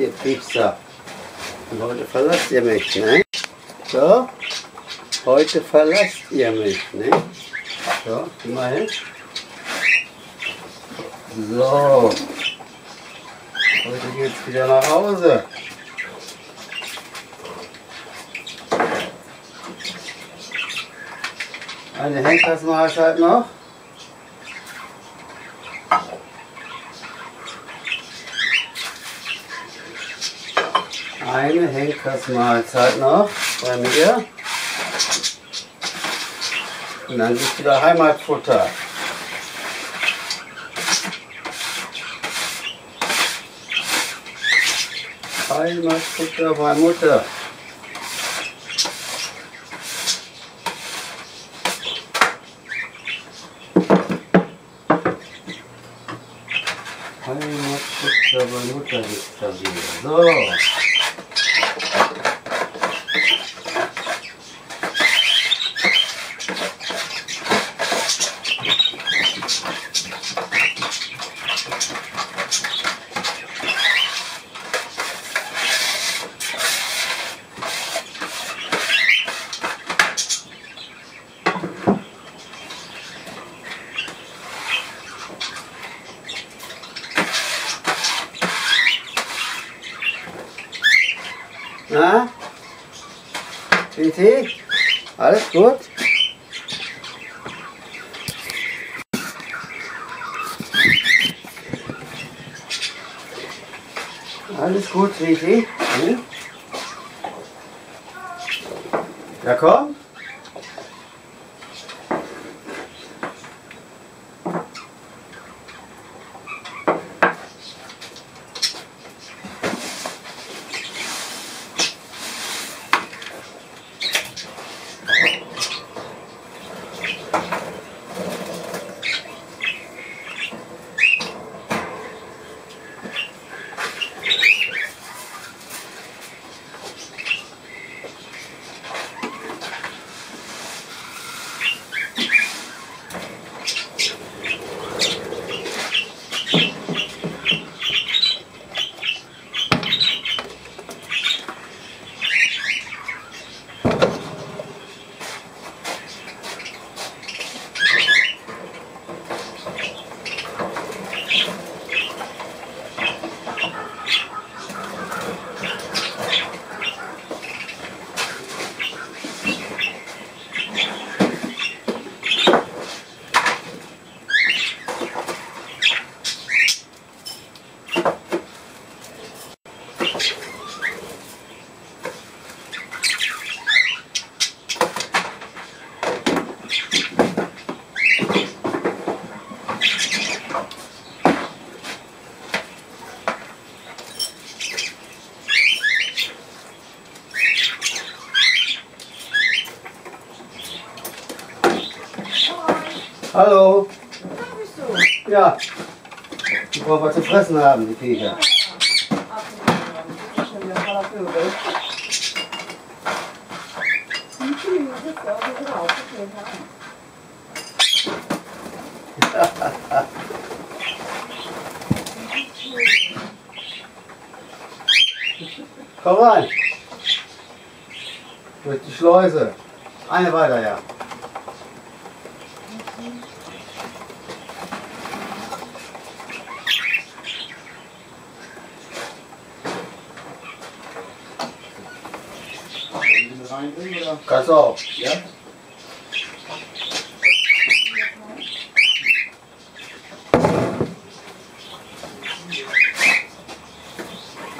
ihr Piepser. Und heute verlasst ihr mich, ne? So, heute verlasst ihr mich, ne? So, immerhin. So, heute geht's wieder nach Hause. Eine Henkersmahlzeit noch. Eine Henkersmahlzeit noch bei mir. Und dann gibt wieder Heimatfutter. Heimatfutter bei Mutter. Heimatfutter bei Mutter gibt's da wieder. So. Na? Titi? Alles gut? Alles gut, Titi? Hm? Ja, komm. Hallo. Ja. Die wollen was zu fressen haben, die Viecher. Komm rein. Durch die Schleuse. Eine weiter, ja. Kannst du auch. Ja?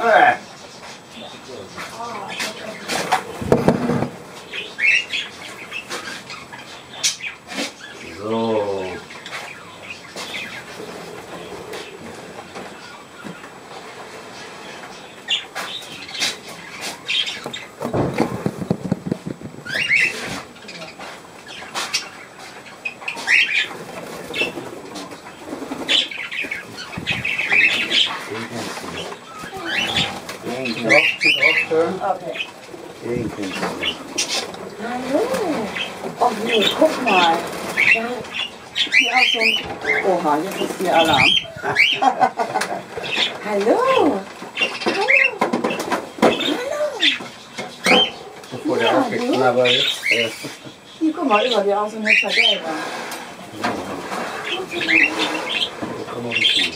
Äh. So. Den Hello. Får jag skickna vad det Nu kommer det vara det alltså nästa dag. Då kommer vi till.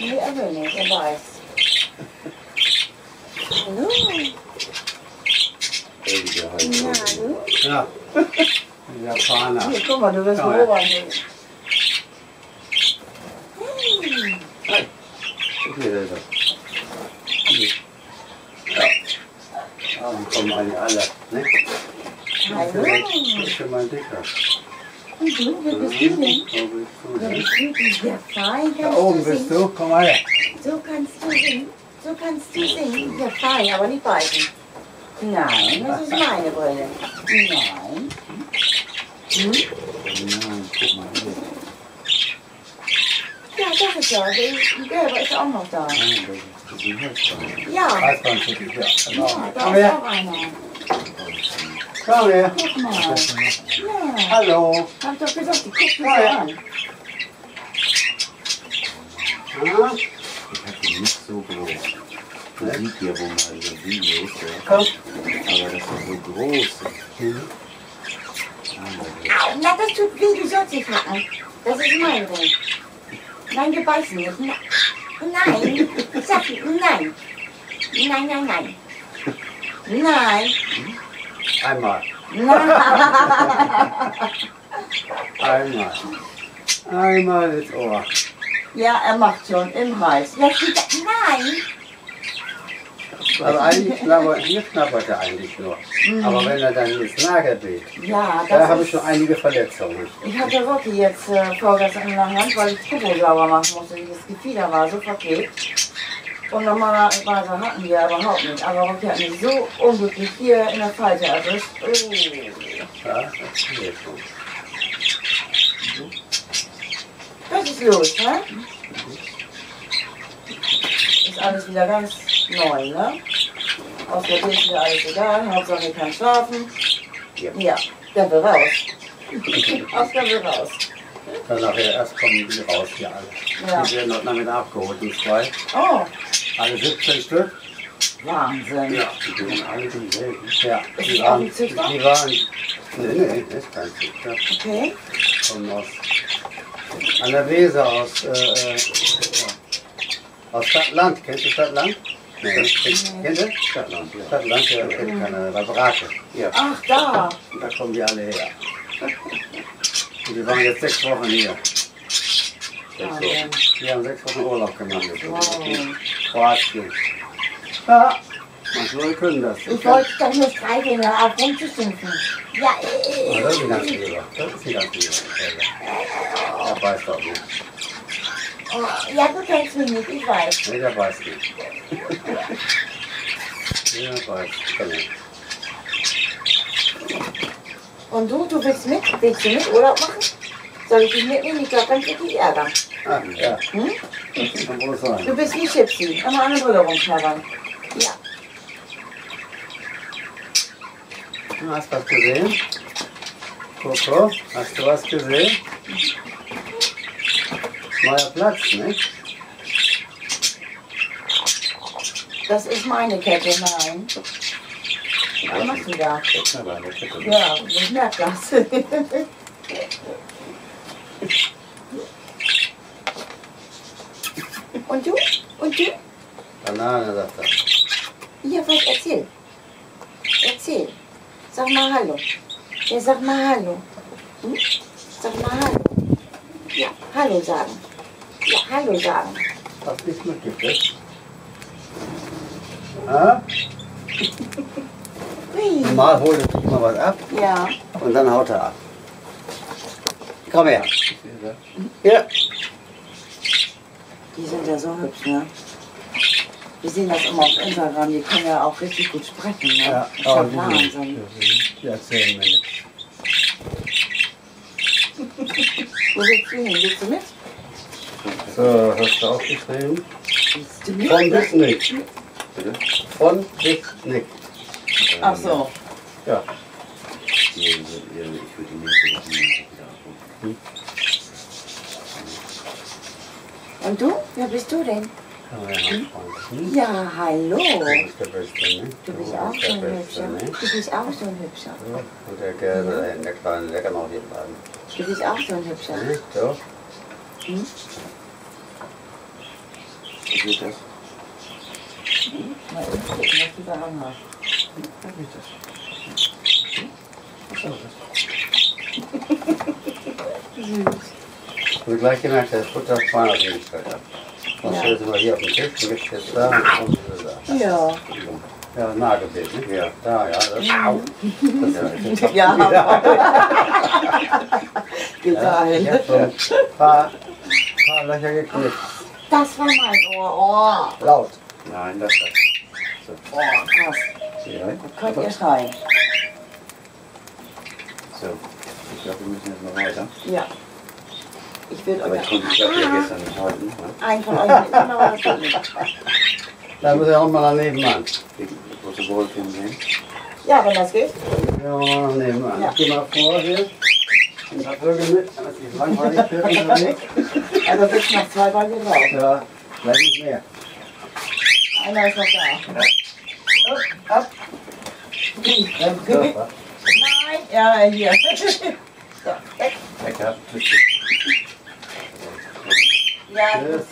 Nu är vi nu en bajs. Hallå. Ja. Ja. Japaner. Nu kommer du väl sova nu. Schon mal dicker. Und du, bist du denn? Wo bist du denn? Ja, fein. Da oben bist du. Komm mal her. So kannst du singen. So kannst du singen. Ja, fein, aber nicht beißen. Nein, das ist meine Brille. Nein. Hm? Nein, guck mal hier. Ja, das ist ja. Die Gelbe ist auch noch da. Nein, das ist die Haltung. Ja. Weißbandtitel. Ja, Ja, genau. da ist auch einer. Komm her. Guck mal. Ja. Hallo. Hab doch gesagt, die guckt mich Ja, ja. an. Ja. Ich habe die nicht so groß. Man Ne? sieht ja wohl mal so Videos, ja. Komm. aber dass er so groß ist. Au, na, das tut weh, du sollst nicht hacken. Das ist mein Ding. Nein, wir beißen nicht. Na- Nein, sag nein. Nein, nein, nein. Nein. Einmal. Einmal. Einmal ins Ohr. Ja, er macht schon im Hals. Ja, nein. Also eigentlich knabbert, hier knabbert er eigentlich nur. Mhm. Aber wenn er dann ins Lager geht, Ja, da das habe ich schon einige Verletzungen. ich hatte Rocky jetzt äh, vorgestern in der Hand, weil ich Popo sauber machen musste. Dieses Gefieder war so verklebt. Und normalerweise hatten wir überhaupt nicht. Aber Rocky hat mich so unglücklich hier in der Falte erwischt. Oh. Ja, das ist los, ne? Ist alles wieder ganz neu, ne? Aus der Tür ist wieder alles egal. Hauptsache ich kann schlafen. Ja. Der will raus. Aus der will raus. Dann nachher erst kommen die raus hier alle. Ja. Die werden heute Nachmittag abgeholt, die zwei. Oh, Alle 17 Stück. Wahnsinn. Ja, Die sind alle dieselben. ja. Ist Die waren, ein Züchter? die waren, nee, nee, das ist kein Züchter. Okay. Kommen aus, an der Weser aus, äh, äh, aus Stadtland. Kennst du Stadtland? Nee, kennst du? Stadtland, ja. Stadtland, ja, kennt keiner, bei Brake. Ja. Ach, da. Und da kommen die alle her. Und die waren jetzt sechs Wochen hier. Wahnsinn. Die haben sechs Wochen Urlaub gemacht. Wow. Kroatien. Ja, manchmal können das. Ich wollte doch nur streicheln, hör auf rumzuschimpfen. Ja, Oh, äh, das ist ein ganz lieber. Das ist ein ganz lieber. Der weiß doch nicht. oh, ja, du kennst mich nicht, ich weiß. Nee, der weiß nicht. Der weiß. Kann ich. Und du, du willst mit? Willst du mit Urlaub machen? Soll ich dich mitnehmen? Ich glaube, dann krieg ich Ärger. Ah, ja. Hm? Das kann wohl sein. Du bist wie Chipsy. Immer an der Brille rumknabbern. Ja. Du hast was gesehen? Coco, hast du was gesehen? Neuer Platz, ne? Das ist meine Kette, nein. Was machst du da? Eine. Ja, ich merke das. Und du? Und du? Banane, sagt er. Ja, was erzähl. Erzähl. Sag mal Hallo. Ja, sag mal Hallo. Hm? Sag mal Hallo. Ja, Hallo sagen. Ja, Hallo sagen. Was ist mit es? Ah? Hui. Normal holt er sich mal was ab Ja. und dann haut er ab. Komm her. Hier. Die sind ja so hübsch, ne? Wir sehen das immer auf Instagram, die können ja auch richtig gut sprechen, ne? Ja, das ist oh, ja die, Wahnsinn. die erzählen mir nichts. Wo willst du hin? Willst du mit? So, hast du aufgeschrieben? Willst du mit? Von bis nicht. Bitte? Von bis nicht. Ach so. Ja. Ich würde die nächste Woche wieder abholen. Und du? Wer bist du denn? Ja. Ja, hallo. Du bist der Beste, ne? Du bist auch so ein Hübscher. Du bist auch so ein Hübscher. Und der Gelbe, der Kleine, der kann auch hier bleiben. Du bist auch so ein Hübscher. Ne? So. Wie geht das? Mal eben gucken, was du da anhast. Wie geht das? Und gleich gemerkt, das Futter 200 hingestellt hat. Und Ja. stellst du mal hier auf den Tisch und gibst jetzt da und da. Ja. Ja, Nagelbild, ne? Ja, da, ja. Das, au. Das, ja, Ja, Geht ja, ich dahin. hab so ein paar, paar Löcher geknipst. Das war mein Ohr. Oh, Laut. Nein, das ist oh krass. ja. Könnt ihr schreien. So, ich glaube, wir müssen jetzt mal weiter. Ja. Ich Aber ich euch die Klappe ja gestern nicht halten. Ne? einen von euch mitnehmen, aber das geht nicht. Da muss er auch mal daneben an. Ich wollte wohl sehen. Ja, wenn das geht. Ja, mal daneben an. Ja. Ich geh mal vor hier. Und da Vögel mit, damit nicht langweilig wird unterwegs. Also sitzen noch zwei dir drauf. Ja, vielleicht nicht mehr. Einer ist noch da. Upp, upp. So, Nein. Ja, hier. So, weg. Weg, ja. Ja, Das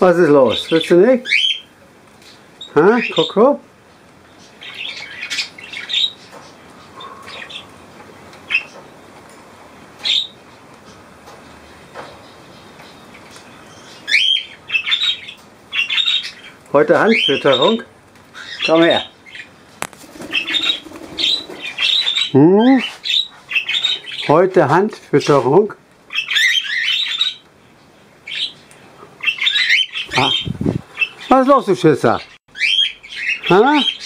Was ist los? Willst du nicht? Hä, Coco? Heute Handfütterung. Komm her. Hm? Heute Handfütterung. A? A zlosu się sa. A?